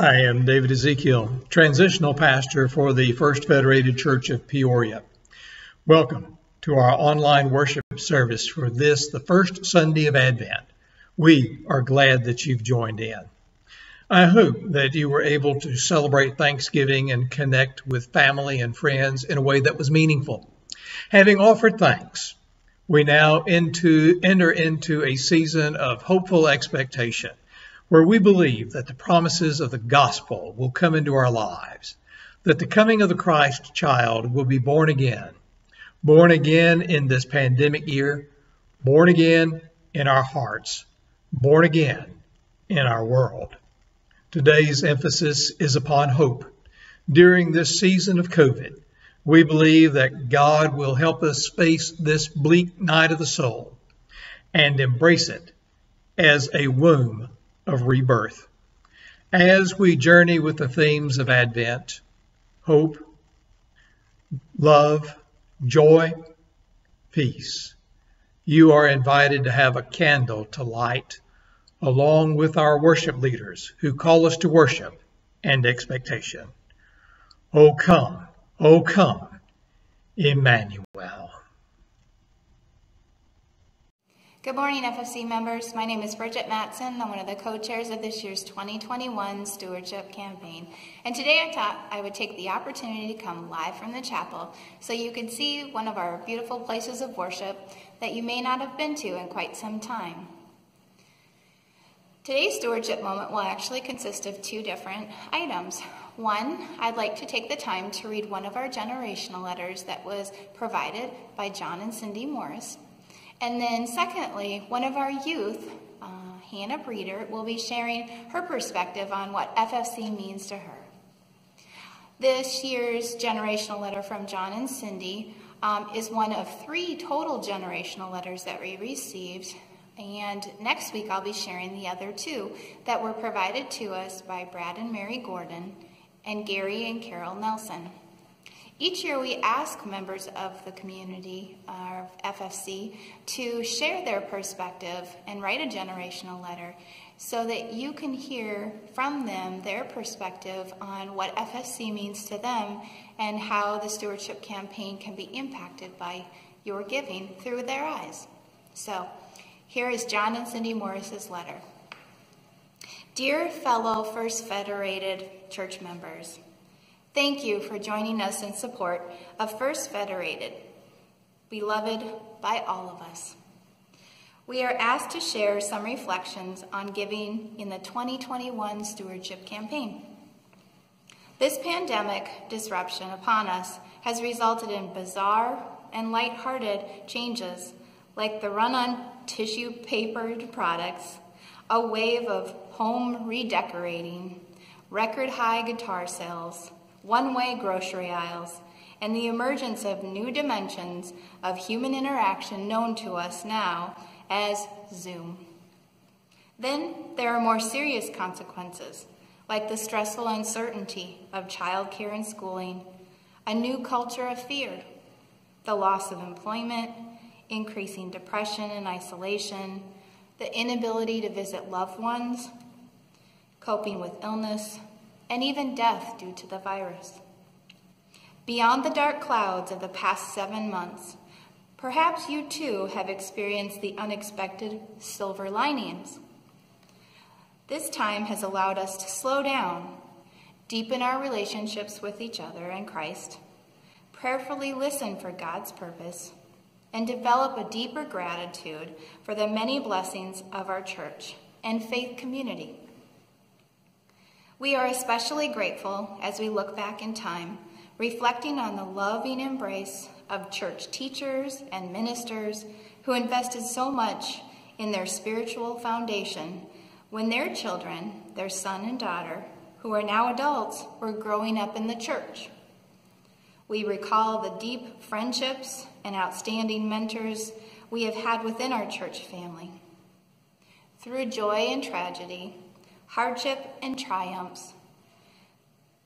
I am David Ezekiel, transitional pastor for the First Federated Church of Peoria. Welcome to our online worship service for this, the first Sunday of Advent. We are glad that you've joined in. I hope that you were able to celebrate Thanksgiving and connect with family and friends in a way that was meaningful. Having offered thanks, we now into, enter into a season of hopeful expectation where we believe that the promises of the gospel will come into our lives, that the coming of the Christ child will be born again, born again in this pandemic year, born again in our hearts, born again in our world. Today's emphasis is upon hope. During this season of COVID, we believe that God will help us face this bleak night of the soul and embrace it as a womb of rebirth. As we journey with the themes of Advent, hope, love, joy, peace, you are invited to have a candle to light along with our worship leaders who call us to worship and expectation. Oh, come, oh, come, Emmanuel. Good morning, FFC members. My name is Bridget Matson. I'm one of the co-chairs of this year's 2021 Stewardship Campaign. And today I thought I would take the opportunity to come live from the chapel so you can see one of our beautiful places of worship that you may not have been to in quite some time. Today's stewardship moment will actually consist of two different items. One, I'd like to take the time to read one of our generational letters that was provided by John and Cindy Morris. And then secondly, one of our youth, uh, Hannah Breeder, will be sharing her perspective on what FFC means to her. This year's generational letter from John and Cindy um, is one of three total generational letters that we received. And next week I'll be sharing the other two that were provided to us by Brad and Mary Gordon and Gary and Carol Nelson. Each year we ask members of the community, uh, our FFC, to share their perspective and write a generational letter so that you can hear from them their perspective on what FFC means to them and how the stewardship campaign can be impacted by your giving through their eyes. So here is John and Cindy Morris's letter. Dear fellow First Federated church members, Thank you for joining us in support of First Federated, beloved by all of us. We are asked to share some reflections on giving in the 2021 Stewardship Campaign. This pandemic disruption upon us has resulted in bizarre and light-hearted changes like the run on tissue papered products, a wave of home redecorating, record high guitar sales, one-way grocery aisles, and the emergence of new dimensions of human interaction known to us now as Zoom. Then there are more serious consequences, like the stressful uncertainty of childcare and schooling, a new culture of fear, the loss of employment, increasing depression and isolation, the inability to visit loved ones, coping with illness, and even death due to the virus. Beyond the dark clouds of the past seven months, perhaps you too have experienced the unexpected silver linings. This time has allowed us to slow down, deepen our relationships with each other and Christ, prayerfully listen for God's purpose, and develop a deeper gratitude for the many blessings of our church and faith community. We are especially grateful as we look back in time, reflecting on the loving embrace of church teachers and ministers who invested so much in their spiritual foundation when their children, their son and daughter, who are now adults, were growing up in the church. We recall the deep friendships and outstanding mentors we have had within our church family. Through joy and tragedy, hardship, and triumphs.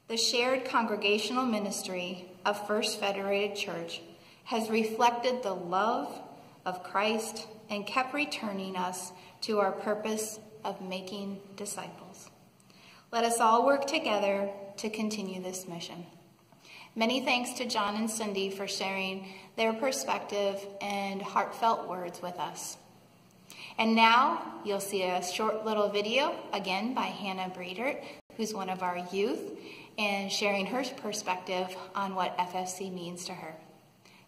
The shared congregational ministry of First Federated Church has reflected the love of Christ and kept returning us to our purpose of making disciples. Let us all work together to continue this mission. Many thanks to John and Cindy for sharing their perspective and heartfelt words with us. And now you'll see a short little video, again by Hannah Breedert, who's one of our youth, and sharing her perspective on what FFC means to her.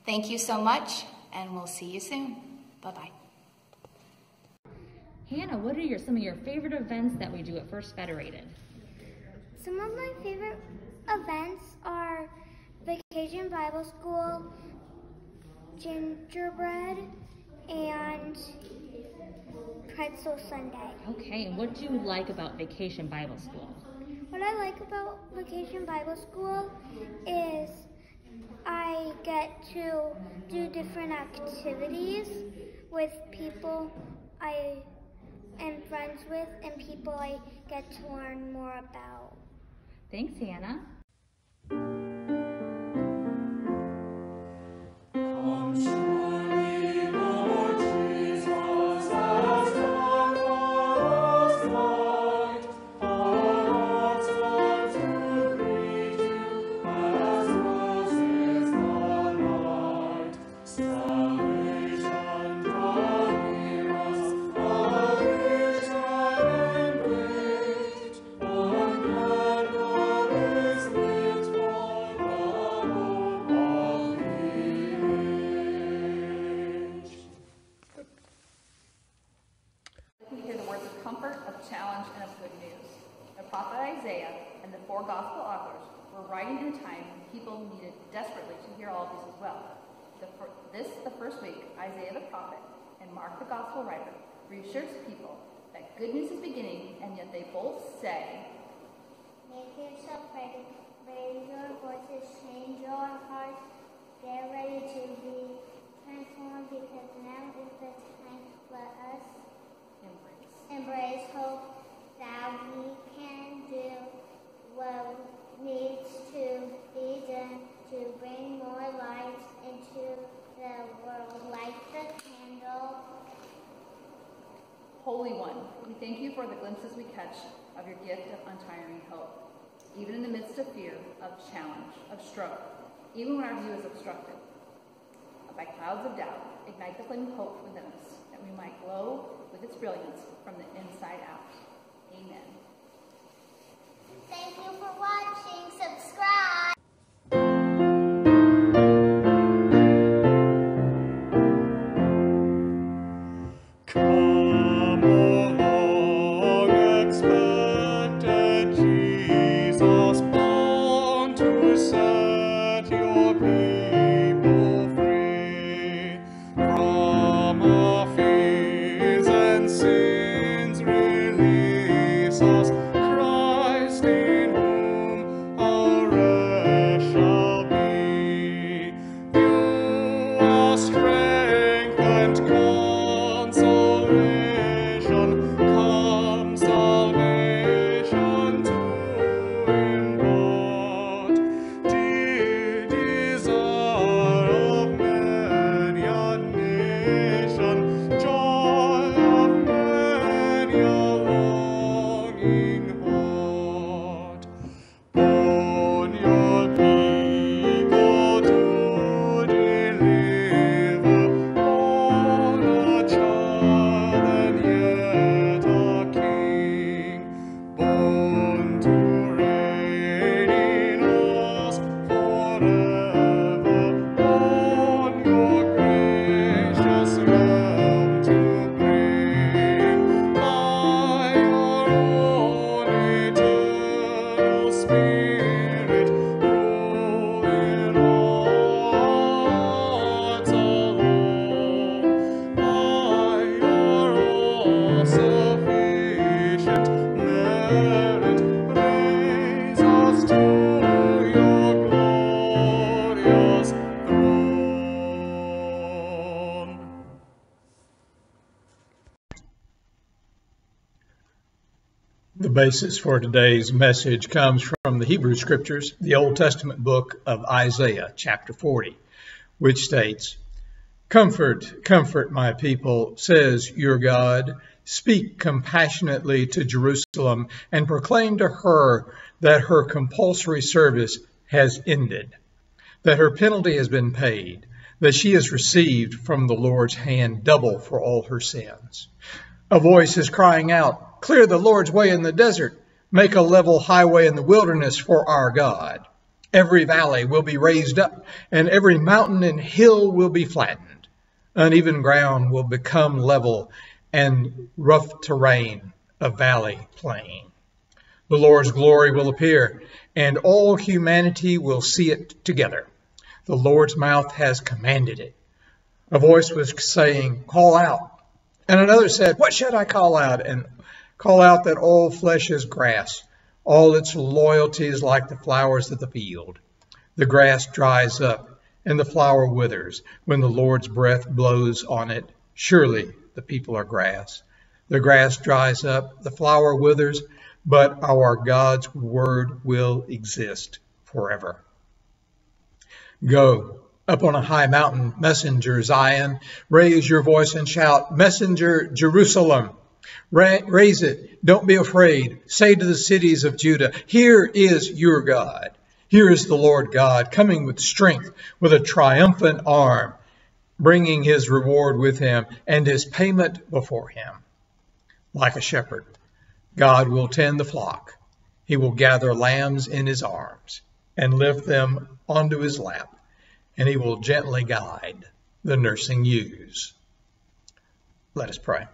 Thank you so much, and we'll see you soon. Bye-bye. Hannah, what are your, some of your favorite events that we do at First Federated? Some of my favorite events are Vacation Bible School, Gingerbread, and Pretzel Sunday. Okay, and what do you like about Vacation Bible School? What I like about Vacation Bible School is I get to do different activities with people I am friends with and people I get to learn more about. Thanks, Hannah. Of your gift of untiring hope. Even in the midst of fear, of challenge, of struggle, even when our view is obstructed by clouds of doubt, ignite the flame of hope within us, that we might glow with its brilliance from the inside out. Amen. Thank you for watching. Subscribe. The basis for today's message comes from the Hebrew Scriptures, the Old Testament book of Isaiah, chapter 40, which states, Comfort, comfort my people, says your God. Speak compassionately to Jerusalem and proclaim to her that her compulsory service has ended, that her penalty has been paid, that she has received from the Lord's hand double for all her sins. A voice is crying out, Clear the Lord's way in the desert, make a level highway in the wilderness for our God. Every valley will be raised up, and every mountain and hill will be flattened. Uneven ground will become level, and rough terrain a valley plain. The Lord's glory will appear, and all humanity will see it together. The Lord's mouth has commanded it. A voice was saying, Call out. And another said, What should I call out? And call out that all flesh is grass, all its loyalties like the flowers of the field. The grass dries up, and the flower withers when the Lord's breath blows on it. Surely the people are grass. The grass dries up, the flower withers, but our God's word will exist forever. Go up on a high mountain, messenger Zion, raise your voice and shout, messenger Jerusalem. Ra- raise it. Don't be afraid. Say to the cities of Judah, Here is your God. Here is the Lord God, coming with strength, with a triumphant arm, bringing his reward with him and his payment before him. Like a shepherd, God will tend the flock. He will gather lambs in his arms and lift them onto his lap, and he will gently guide the nursing ewes. Let us pray.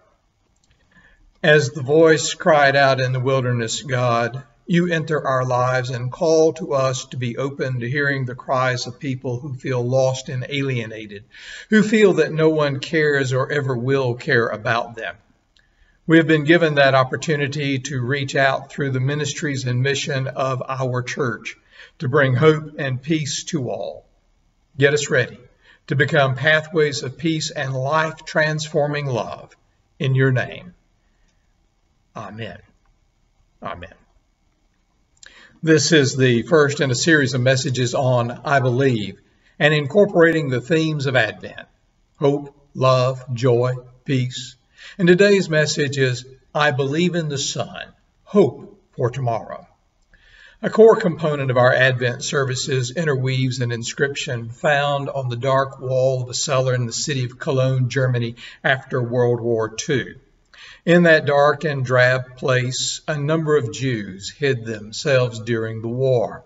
As the voice cried out in the wilderness, God, you enter our lives and call to us to be open to hearing the cries of people who feel lost and alienated, who feel that no one cares or ever will care about them. We have been given that opportunity to reach out through the ministries and mission of our church to bring hope and peace to all. Get us ready to become pathways of peace and life transforming love in your name. Amen. Amen. This is the first in a series of messages on I Believe and incorporating the themes of Advent hope, love, joy, peace. And today's message is I Believe in the Son, hope for tomorrow. A core component of our Advent services interweaves an inscription found on the dark wall of a cellar in the city of Cologne, Germany after World War II. In that dark and drab place, a number of Jews hid themselves during the war.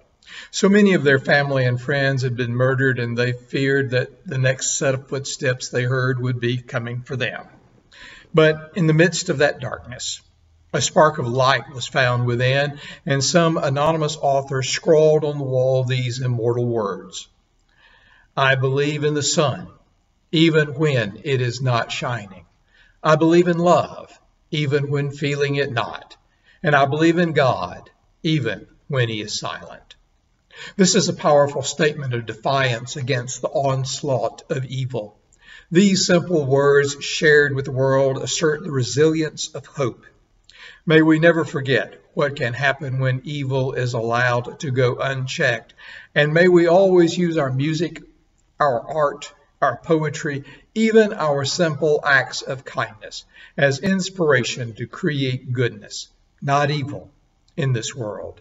So many of their family and friends had been murdered, and they feared that the next set of footsteps they heard would be coming for them. But in the midst of that darkness, a spark of light was found within, and some anonymous author scrawled on the wall these immortal words I believe in the sun, even when it is not shining. I believe in love, even when feeling it not. And I believe in God, even when he is silent. This is a powerful statement of defiance against the onslaught of evil. These simple words shared with the world assert the resilience of hope. May we never forget what can happen when evil is allowed to go unchecked. And may we always use our music, our art, our poetry, even our simple acts of kindness as inspiration to create goodness, not evil, in this world.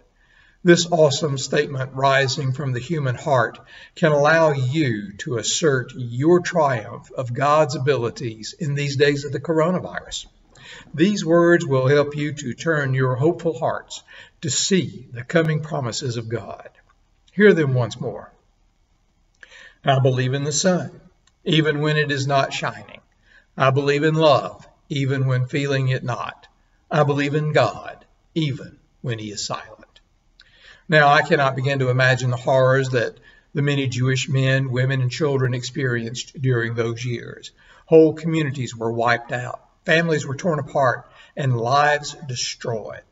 This awesome statement rising from the human heart can allow you to assert your triumph of God's abilities in these days of the coronavirus. These words will help you to turn your hopeful hearts to see the coming promises of God. Hear them once more. I believe in the sun, even when it is not shining. I believe in love, even when feeling it not. I believe in God, even when he is silent. Now, I cannot begin to imagine the horrors that the many Jewish men, women, and children experienced during those years. Whole communities were wiped out. Families were torn apart and lives destroyed.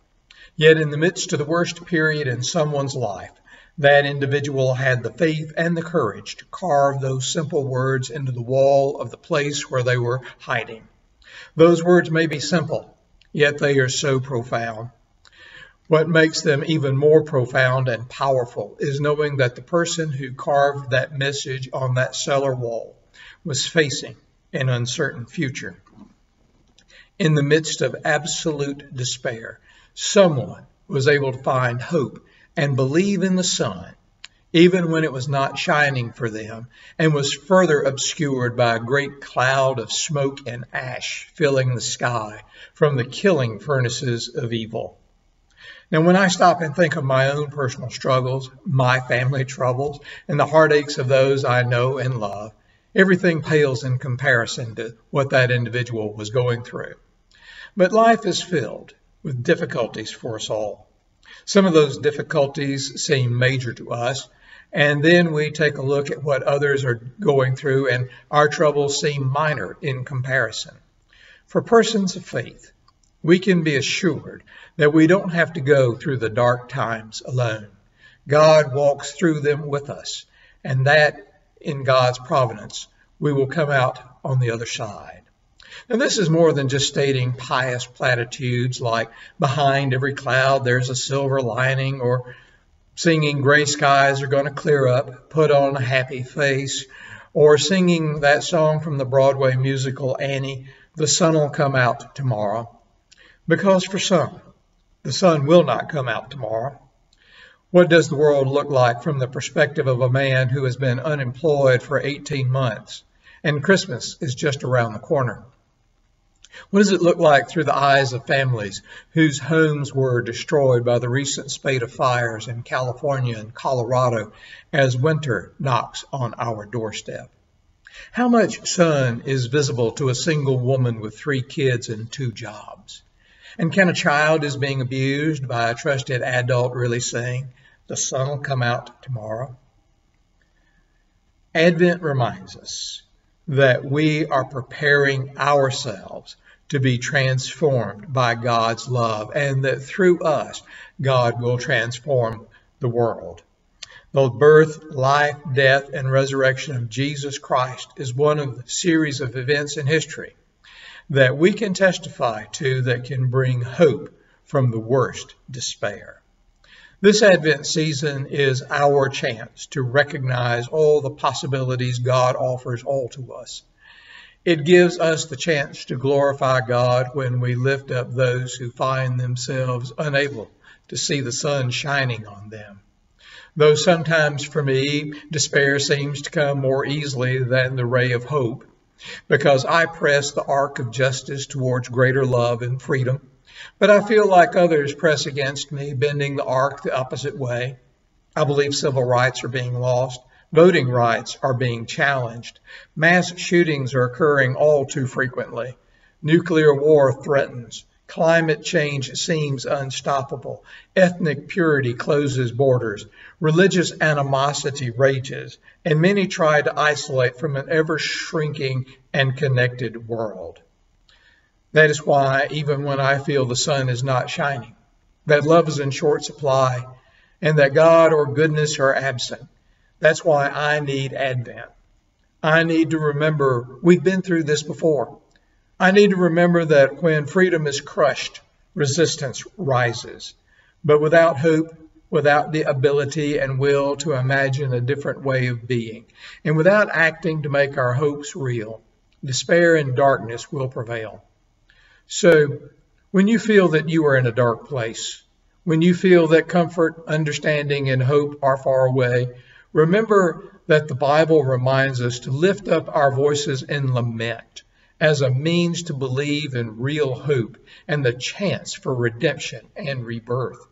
Yet, in the midst of the worst period in someone's life, that individual had the faith and the courage to carve those simple words into the wall of the place where they were hiding. Those words may be simple, yet they are so profound. What makes them even more profound and powerful is knowing that the person who carved that message on that cellar wall was facing an uncertain future. in the midst of absolute despair, someone was able to find hope and believe in the sun, even when it was not shining for them and was further obscured by a great cloud of smoke and ash filling the sky from the killing furnaces of evil. Now, when I stop and think of my own personal struggles, my family troubles, and the heartaches of those I know and love, everything pales in comparison to what that individual was going through. But life is filled with difficulties for us all. Some of those difficulties seem major to us, and then we take a look at what others are going through, and our troubles seem minor in comparison. For persons of faith, we can be assured that we don't have to go through the dark times alone. God walks through them with us, and that in God's providence, we will come out on the other side. And this is more than just stating pious platitudes like behind every cloud there's a silver lining or singing gray skies are going to clear up, put on a happy face, or singing that song from the Broadway musical Annie, the sun will come out tomorrow. Because for some, the sun will not come out tomorrow. What does the world look like from the perspective of a man who has been unemployed for 18 months and Christmas is just around the corner? What does it look like through the eyes of families whose homes were destroyed by the recent spate of fires in California and Colorado as winter knocks on our doorstep? How much sun is visible to a single woman with three kids and two jobs? And can a child who's being abused by a trusted adult really saying, the sun will come out tomorrow? Advent reminds us that we are preparing ourselves to be transformed by God's love and that through us, God will transform the world. The birth, life, death, and resurrection of Jesus Christ is one of the series of events in history that we can testify to that can bring hope from the worst despair. This Advent season is our chance to recognize all the possibilities God offers all to us. It gives us the chance to glorify God when we lift up those who find themselves unable to see the sun shining on them. Though sometimes for me, despair seems to come more easily than the ray of hope, because I press the arc of justice towards greater love and freedom. But I feel like others press against me, bending the arc the opposite way. I believe civil rights are being lost. Voting rights are being challenged. Mass shootings are occurring all too frequently. Nuclear war threatens. Climate change seems unstoppable. Ethnic purity closes borders. Religious animosity rages. And many try to isolate from an ever shrinking and connected world. That is why, even when I feel the sun is not shining, that love is in short supply, and that God or goodness are absent, that's why I need Advent. I need to remember we've been through this before. I need to remember that when freedom is crushed, resistance rises. But without hope, without the ability and will to imagine a different way of being, and without acting to make our hopes real, despair and darkness will prevail. So, when you feel that you are in a dark place, when you feel that comfort, understanding, and hope are far away, remember that the Bible reminds us to lift up our voices in lament as a means to believe in real hope and the chance for redemption and rebirth.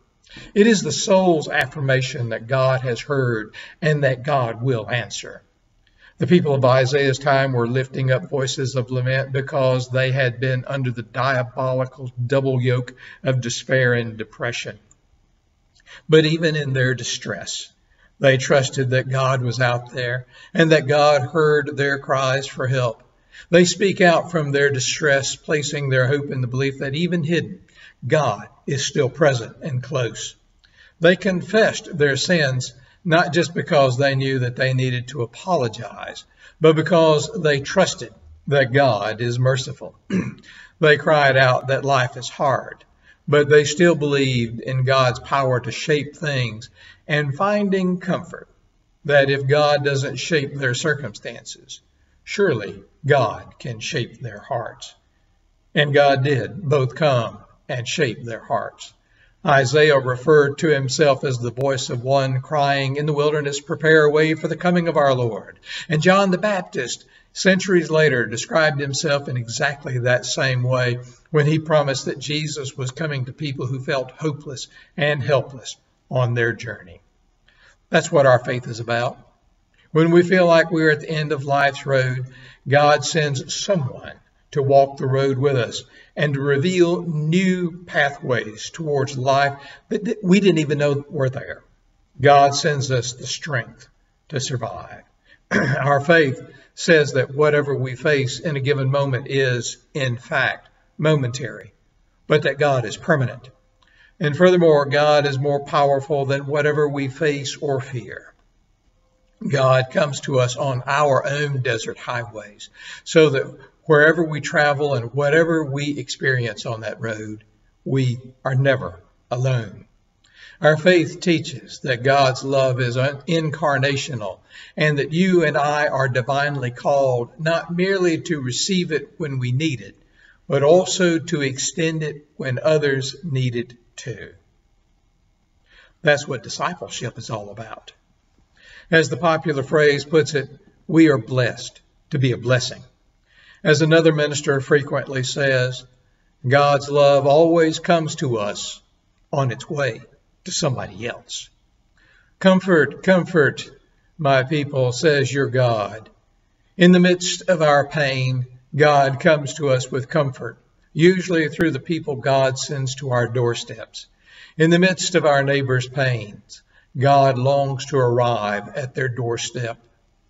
It is the soul's affirmation that God has heard and that God will answer. The people of Isaiah's time were lifting up voices of lament because they had been under the diabolical double yoke of despair and depression. But even in their distress, they trusted that God was out there and that God heard their cries for help. They speak out from their distress, placing their hope in the belief that even hidden, God is still present and close. They confessed their sins not just because they knew that they needed to apologize, but because they trusted that God is merciful. they cried out that life is hard, but they still believed in God's power to shape things and finding comfort that if God doesn't shape their circumstances, surely God can shape their hearts. And God did both come and shape their hearts. Isaiah referred to himself as the voice of one crying in the wilderness, Prepare a way for the coming of our Lord. And John the Baptist, centuries later, described himself in exactly that same way when he promised that Jesus was coming to people who felt hopeless and helpless on their journey. That's what our faith is about. When we feel like we're at the end of life's road, God sends someone to walk the road with us and to reveal new pathways towards life that we didn't even know were there. God sends us the strength to survive. Our faith says that whatever we face in a given moment is, in fact, momentary, but that God is permanent. And furthermore, God is more powerful than whatever we face or fear. God comes to us on our own desert highways so that wherever we travel and whatever we experience on that road, we are never alone. Our faith teaches that God's love is incarnational and that you and I are divinely called not merely to receive it when we need it, but also to extend it when others need it too. That's what discipleship is all about. As the popular phrase puts it, we are blessed to be a blessing. As another minister frequently says, God's love always comes to us on its way to somebody else. Comfort, comfort, my people, says your God. In the midst of our pain, God comes to us with comfort, usually through the people God sends to our doorsteps. In the midst of our neighbor's pains, God longs to arrive at their doorstep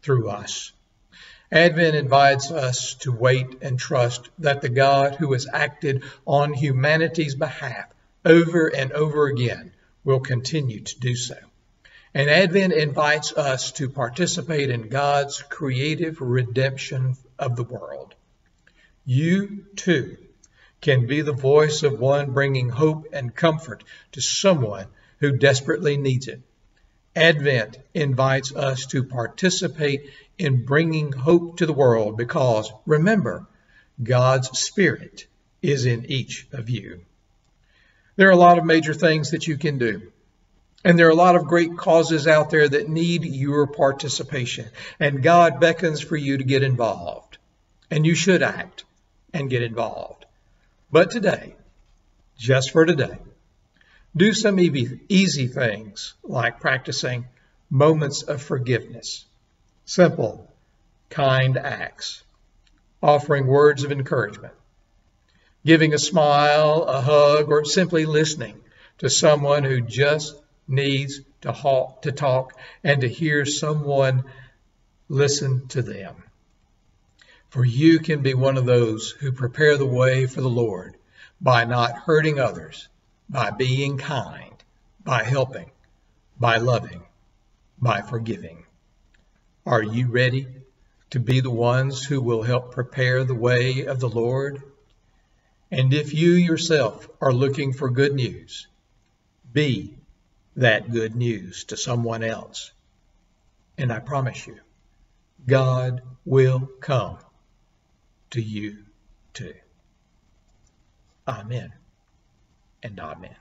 through us. Advent invites us to wait and trust that the God who has acted on humanity's behalf over and over again will continue to do so. And Advent invites us to participate in God's creative redemption of the world. You too can be the voice of one bringing hope and comfort to someone who desperately needs it. Advent invites us to participate in bringing hope to the world because remember, God's Spirit is in each of you. There are a lot of major things that you can do. And there are a lot of great causes out there that need your participation. And God beckons for you to get involved. And you should act and get involved. But today, just for today, do some easy things like practicing moments of forgiveness. Simple, kind acts, offering words of encouragement, giving a smile, a hug, or simply listening to someone who just needs to, halt, to talk and to hear someone listen to them. For you can be one of those who prepare the way for the Lord by not hurting others, by being kind, by helping, by loving, by forgiving. Are you ready to be the ones who will help prepare the way of the Lord? And if you yourself are looking for good news, be that good news to someone else. And I promise you, God will come to you too. Amen and amen.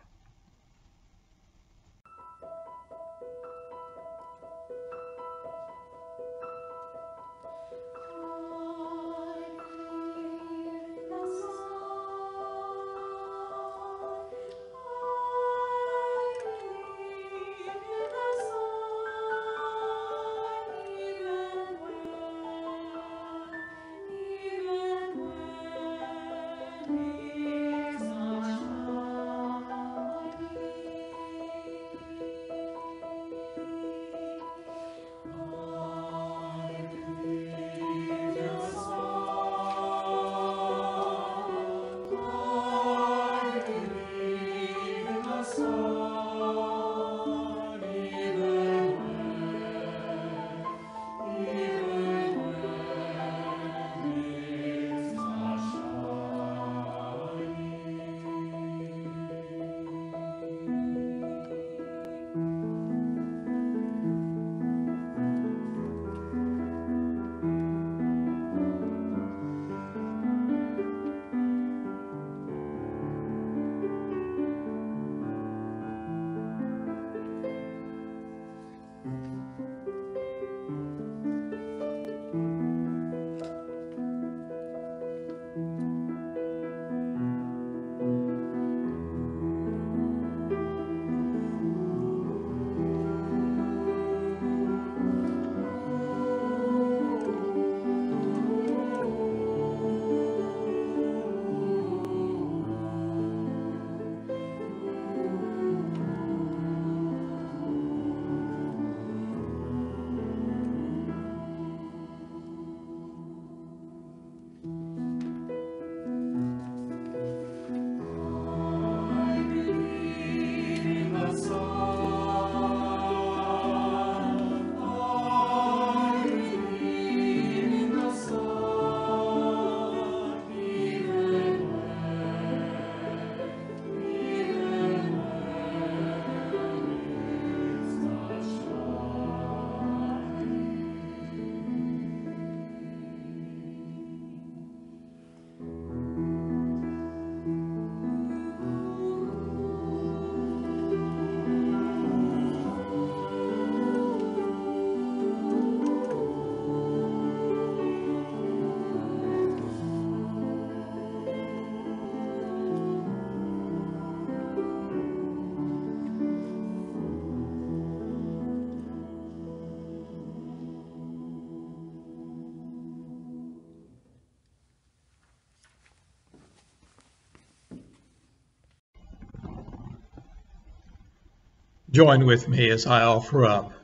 Join with me as I offer up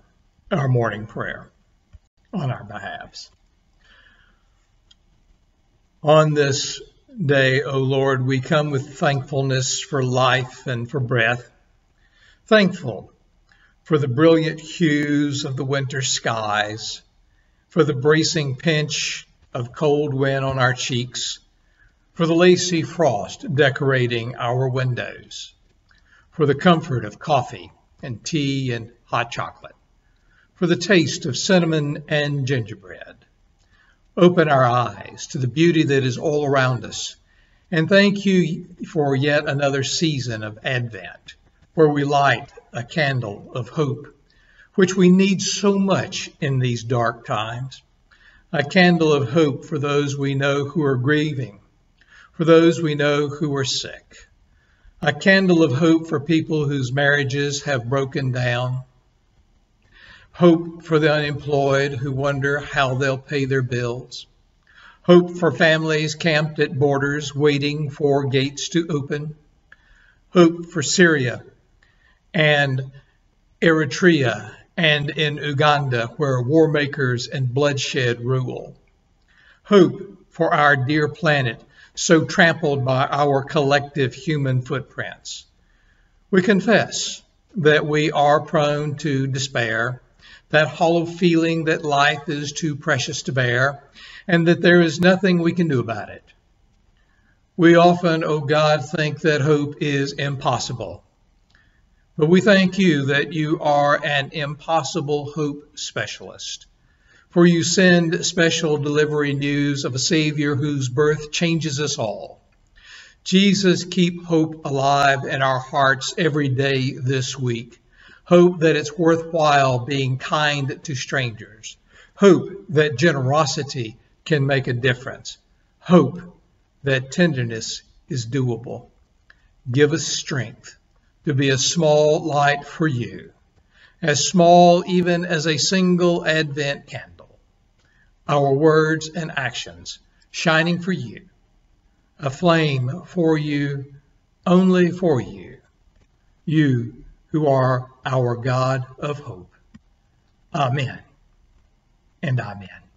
our morning prayer on our behalves. On this day, O Lord, we come with thankfulness for life and for breath, thankful for the brilliant hues of the winter skies, for the bracing pinch of cold wind on our cheeks, for the lacy frost decorating our windows, for the comfort of coffee and tea and hot chocolate, for the taste of cinnamon and gingerbread. Open our eyes to the beauty that is all around us, and thank you for yet another season of Advent, where we light a candle of hope, which we need so much in these dark times. A candle of hope for those we know who are grieving, for those we know who are sick. A candle of hope for people whose marriages have broken down. Hope for the unemployed who wonder how they'll pay their bills. Hope for families camped at borders waiting for gates to open. Hope for Syria and Eritrea and in Uganda where war makers and bloodshed rule. Hope for our dear planet so trampled by our collective human footprints. We confess that we are prone to despair, that hollow feeling that life is too precious to bear, and that there is nothing we can do about it. We often, O oh God, think that hope is impossible. But we thank you that you are an impossible hope specialist for you send special delivery news of a Savior whose birth changes us all. Jesus, keep hope alive in our hearts every day this week. Hope that it's worthwhile being kind to strangers. Hope that generosity can make a difference. Hope that tenderness is doable. Give us strength to be a small light for you, as small even as a single Advent candle our words and actions shining for you, a flame for you, only for you, you who are our God of hope. Amen and amen.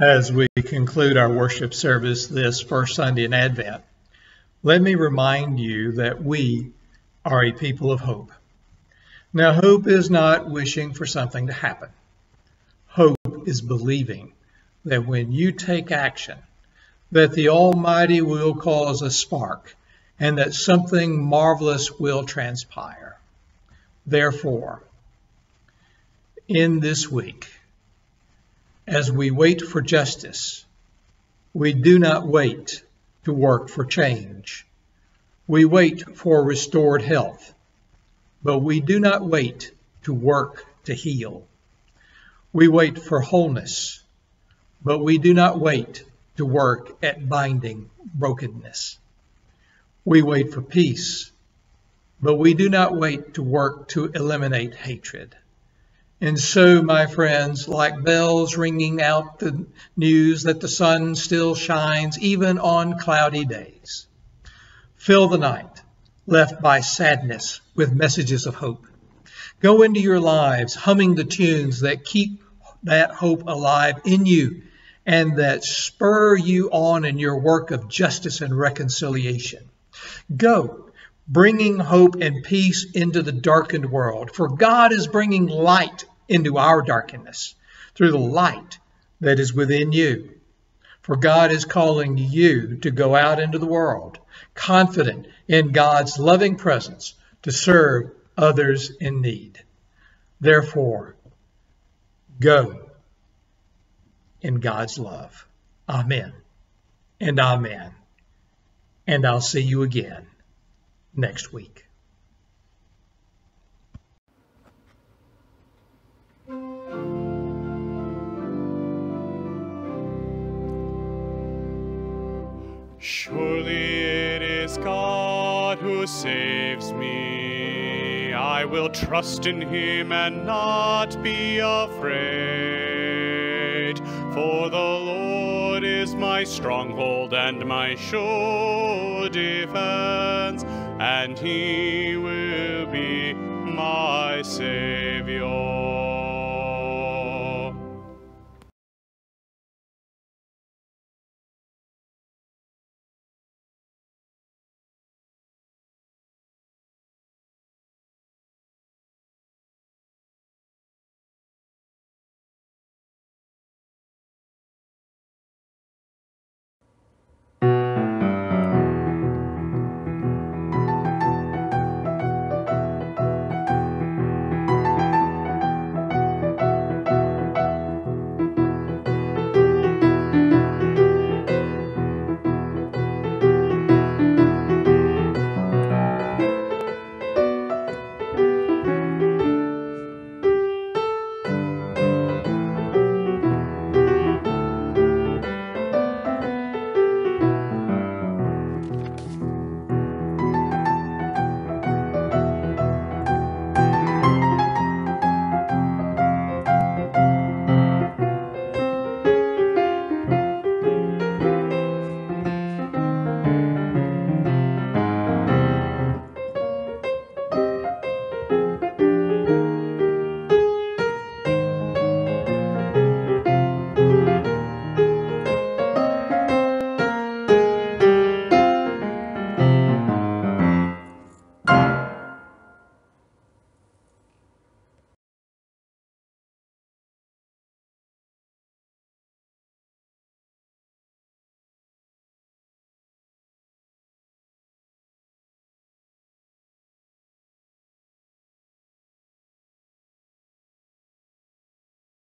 As we conclude our worship service this first Sunday in Advent, let me remind you that we are a people of hope. Now, hope is not wishing for something to happen. Hope is believing that when you take action, that the Almighty will cause a spark and that something marvelous will transpire. Therefore, in this week, as we wait for justice, we do not wait to work for change. We wait for restored health, but we do not wait to work to heal. We wait for wholeness, but we do not wait to work at binding brokenness. We wait for peace, but we do not wait to work to eliminate hatred. And so, my friends, like bells ringing out the news that the sun still shines even on cloudy days, fill the night left by sadness with messages of hope. Go into your lives humming the tunes that keep that hope alive in you and that spur you on in your work of justice and reconciliation. Go, bringing hope and peace into the darkened world, for God is bringing light into our darkness through the light that is within you. For God is calling you to go out into the world, confident in God's loving presence to serve others in need. Therefore, go in God's love. Amen and amen. And I'll see you again next week. Surely it is God who saves me. I will trust in him and not be afraid. For the Lord is my stronghold and my sure defense, and he will be my Savior.